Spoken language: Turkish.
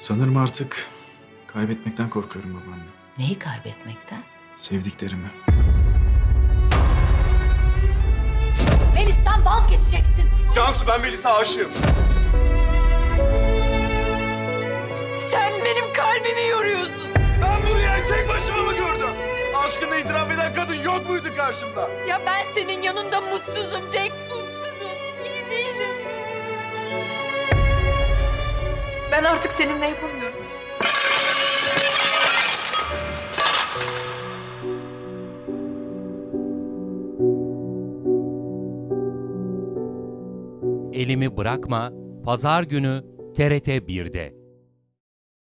Sanırım artık kaybetmekten korkuyorum babaanne. Neyi kaybetmekten? Sevdiklerimi. Melis'ten vazgeçeceksin. Cansu ben Melis'e aşığım. Sen benim kalbimi yoruyorsun. Ben bu rüyayı tek başıma mı gördüm? Aşkını itiraf eden kadın yok muydu karşımda? Ya ben senin yanında mutsuzum Jack, Ben artık seninle yapamıyorum. Elimi Bırakma Pazar günü TRT 1'de.